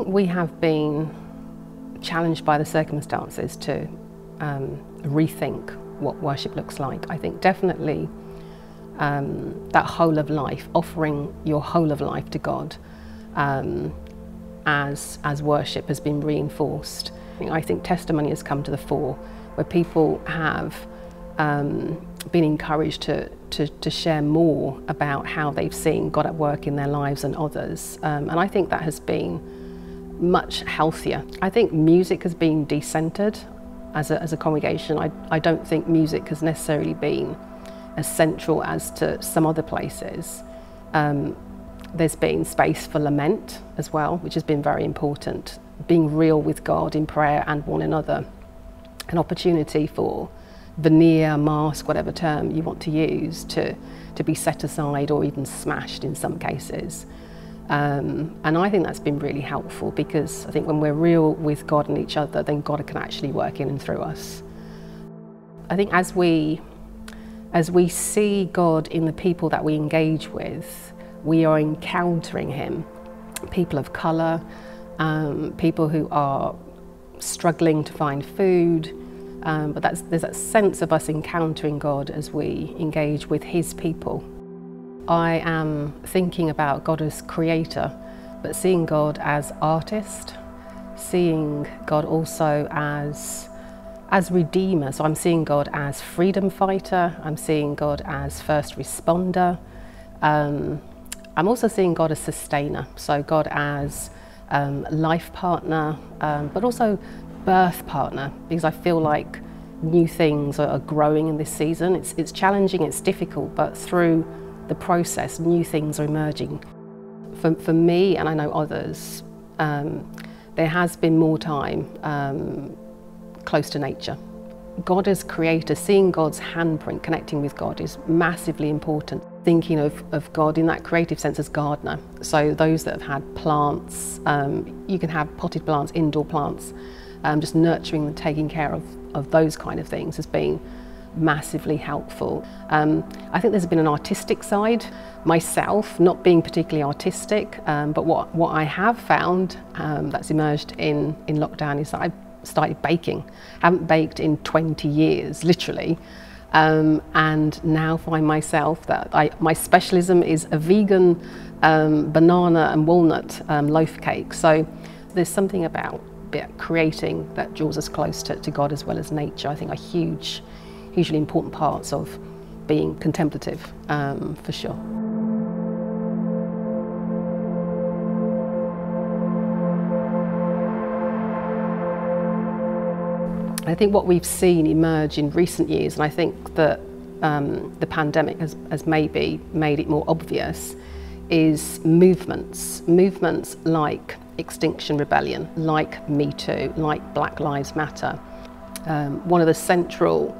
Think we have been challenged by the circumstances to um, rethink what worship looks like. I think definitely um, that whole of life, offering your whole of life to God um, as, as worship has been reinforced. I think testimony has come to the fore where people have um, been encouraged to, to, to, share more about how they've seen God at work in their lives and others. Um, and I think that has been much healthier. I think music has been decentered as a, as a congregation. I, I don't think music has necessarily been as central as to some other places. Um, there's been space for lament as well, which has been very important. Being real with God in prayer and one another. An opportunity for veneer, mask, whatever term you want to use, to, to be set aside or even smashed in some cases. Um, and I think that's been really helpful because I think when we're real with God and each other, then God can actually work in and through us. I think as we, as we see God in the people that we engage with, we are encountering Him. People of colour, um, people who are struggling to find food, um, but there's that sense of us encountering God as we engage with His people. I am thinking about God as creator, but seeing God as artist, seeing God also as as redeemer. So I'm seeing God as freedom fighter. I'm seeing God as first responder. Um, I'm also seeing God as sustainer. So God as um, life partner, um, but also birth partner because I feel like new things are growing in this season. It's, it's challenging, it's difficult, but through the process, new things are emerging. For, for me, and I know others, um, there has been more time um, close to nature. God as creator, seeing God's handprint, connecting with God is massively important. Thinking of, of God in that creative sense as gardener. So those that have had plants, um, you can have potted plants, indoor plants, um, just nurturing and taking care of, of those kind of things has been massively helpful. Um, I think there's been an artistic side. Myself, not being particularly artistic, um, but what, what I have found um, that's emerged in, in lockdown is that I started baking. I haven't baked in 20 years, literally. Um, and now find myself that I, my specialism is a vegan um, banana and walnut um, loaf cake. So there's something about creating that draws us close to, to God as well as nature, I think a huge, hugely important parts of being contemplative, um, for sure. I think what we've seen emerge in recent years, and I think that um, the pandemic has, has maybe made it more obvious, is movements. Movements like Extinction Rebellion, like Me Too, like Black Lives Matter. Um, one of the central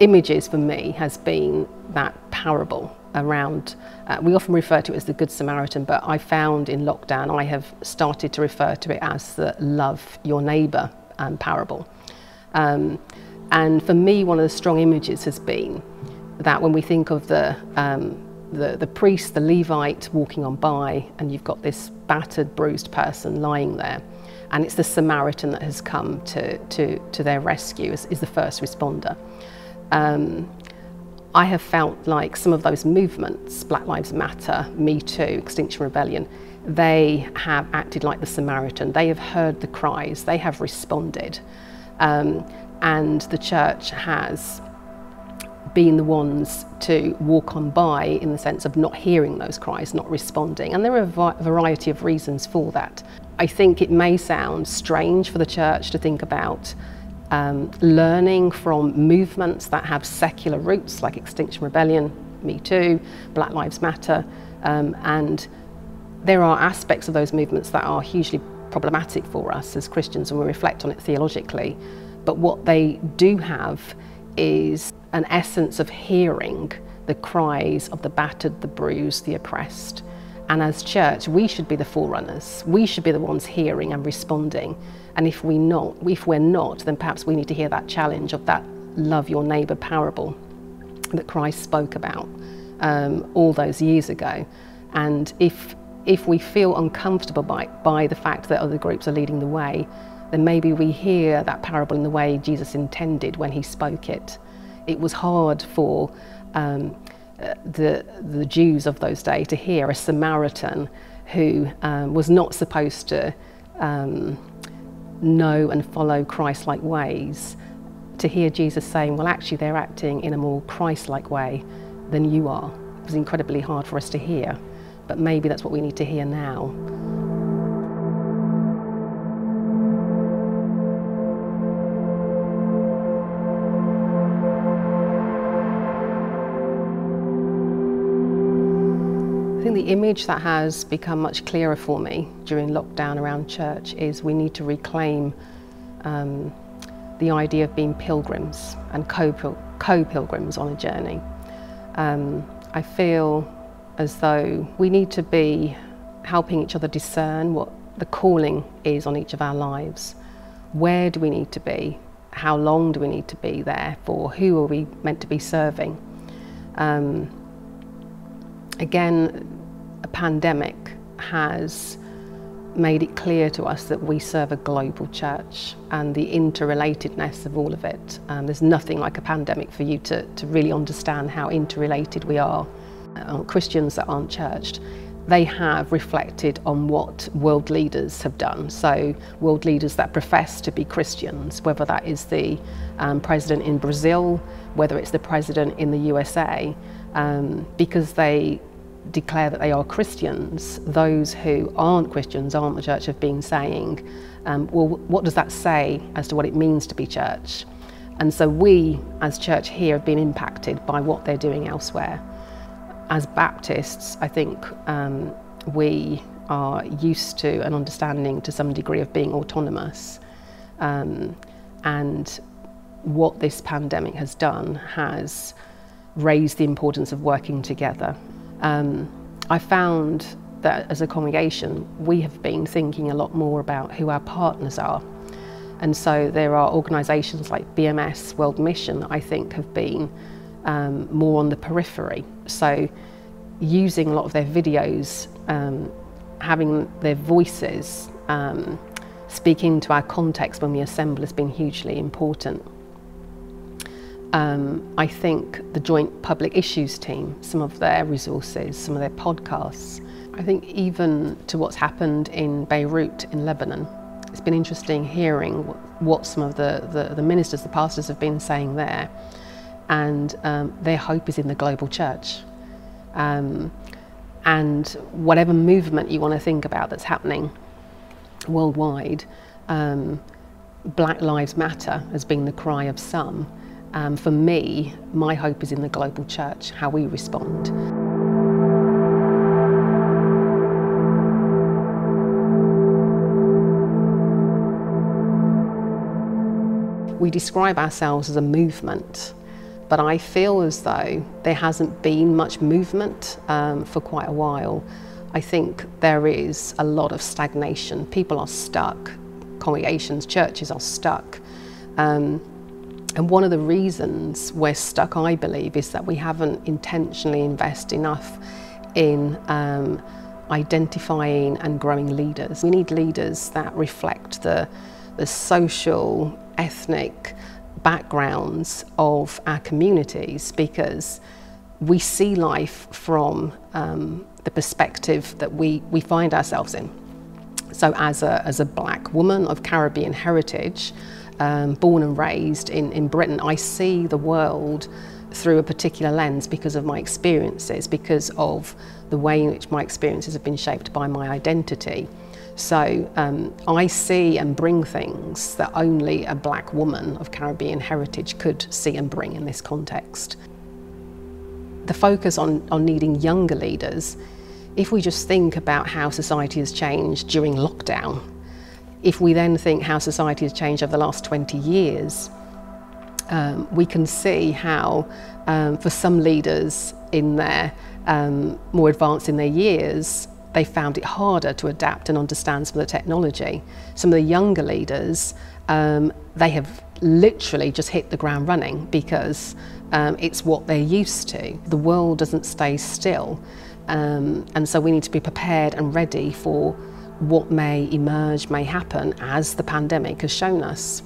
images for me has been that parable around, uh, we often refer to it as the Good Samaritan, but I found in lockdown I have started to refer to it as the love your neighbour um, parable. Um, and for me, one of the strong images has been that when we think of the um, the, the priest, the Levite walking on by, and you've got this battered, bruised person lying there. And it's the Samaritan that has come to, to, to their rescue as, is the first responder. Um, I have felt like some of those movements, Black Lives Matter, Me Too, Extinction Rebellion, they have acted like the Samaritan. They have heard the cries, they have responded. Um, and the church has been the ones to walk on by in the sense of not hearing those cries, not responding. And there are a variety of reasons for that. I think it may sound strange for the church to think about um, learning from movements that have secular roots like Extinction Rebellion, Me Too, Black Lives Matter, um, and there are aspects of those movements that are hugely problematic for us as Christians and we reflect on it theologically. But what they do have is an essence of hearing the cries of the battered, the bruised, the oppressed. And as church, we should be the forerunners. We should be the ones hearing and responding. And if we not, if we're not, then perhaps we need to hear that challenge of that love your neighbour parable that Christ spoke about um, all those years ago. And if if we feel uncomfortable by, by the fact that other groups are leading the way, then maybe we hear that parable in the way Jesus intended when he spoke it. It was hard for um, uh, the, the Jews of those days to hear a Samaritan who um, was not supposed to um, know and follow Christ like ways, to hear Jesus saying, Well, actually, they're acting in a more Christ like way than you are. It was incredibly hard for us to hear, but maybe that's what we need to hear now. Image that has become much clearer for me during lockdown around church is we need to reclaim um, the idea of being pilgrims and co-pilgrims on a journey. Um, I feel as though we need to be helping each other discern what the calling is on each of our lives. Where do we need to be? How long do we need to be there for? Who are we meant to be serving? Um, again, a pandemic has made it clear to us that we serve a global church and the interrelatedness of all of it. Um, there's nothing like a pandemic for you to, to really understand how interrelated we are. Uh, Christians that aren't churched, they have reflected on what world leaders have done. So, world leaders that profess to be Christians, whether that is the um, president in Brazil, whether it's the president in the USA, um, because they declare that they are Christians, those who aren't Christians, aren't the church, have been saying, um, well, what does that say as to what it means to be church? And so we, as church here, have been impacted by what they're doing elsewhere. As Baptists, I think um, we are used to an understanding to some degree of being autonomous. Um, and what this pandemic has done has raised the importance of working together um, I found that as a congregation, we have been thinking a lot more about who our partners are. And so there are organisations like BMS World Mission that I think have been um, more on the periphery. So using a lot of their videos, um, having their voices, um, speaking to our context when we assemble has been hugely important. Um, I think the Joint Public Issues team, some of their resources, some of their podcasts. I think even to what's happened in Beirut in Lebanon, it's been interesting hearing what, some of the, the, the, ministers, the pastors have been saying there. And um, their hope is in the global church. Um, and whatever movement you want to think about that's happening worldwide, um, Black Lives Matter has been the cry of some. Um, for me, my hope is in the global church, how we respond. We describe ourselves as a movement, but I feel as though there hasn't been much movement um, for quite a while. I think there is a lot of stagnation. People are stuck. Congregations, churches are stuck. Um, and one of the reasons we're stuck, I believe, is that we haven't intentionally invested enough in um, identifying and growing leaders. We need leaders that reflect the, the social, ethnic backgrounds of our communities because we see life from um, the perspective that we, we find ourselves in. So as a, as a black woman of Caribbean heritage, um, born and raised in, in Britain, I see the world through a particular lens because of my experiences, because of the way in which my experiences have been shaped by my identity. So um, I see and bring things that only a black woman of Caribbean heritage could see and bring in this context. The focus on, on needing younger leaders, if we just think about how society has changed during lockdown, if we then think how society has changed over the last 20 years, um, we can see how um, for some leaders in their um, more advanced in their years, they found it harder to adapt and understand some of the technology. Some of the younger leaders, um, they have literally just hit the ground running because um, it's what they're used to. The world doesn't stay still. Um, and so we need to be prepared and ready for what may emerge, may happen as the pandemic has shown us.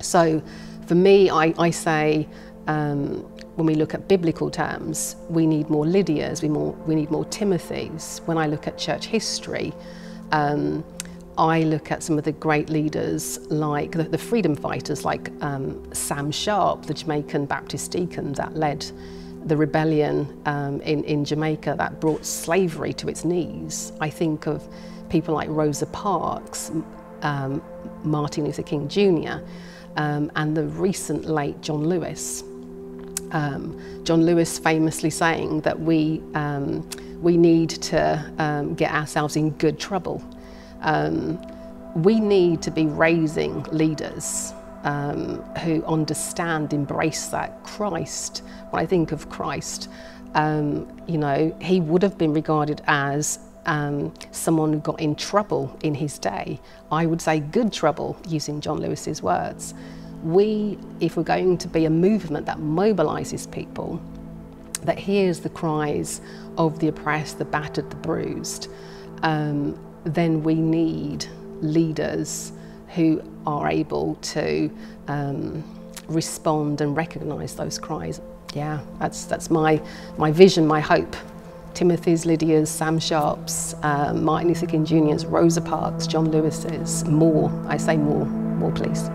So for me, I, I say, um, when we look at biblical terms, we need more Lydias, we, more, we need more Timothys. When I look at church history, um, I look at some of the great leaders like the, the freedom fighters like um, Sam Sharpe, the Jamaican Baptist deacon that led the rebellion um, in, in Jamaica that brought slavery to its knees. I think of people like Rosa Parks, um, Martin Luther King Jr., um, and the recent late John Lewis. Um, John Lewis famously saying that we, um, we need to um, get ourselves in good trouble. Um, we need to be raising leaders who understand, embrace that Christ. When I think of Christ, you know, he would have been regarded as um, someone who got in trouble in his day. I would say good trouble, using John Lewis's words. We, if we're going to be a movement that mobilises people, that hears the cries of the oppressed, the battered, the bruised, um, then we need leaders who are able to um, respond and recognise those cries. Yeah, that's, that's my, my vision, my hope. Timothy's, Lydia's, Sam Sharpe's, uh, Martin Luther King Jr.'s, Rosa Parks, John Lewis's, more. I say more, more please.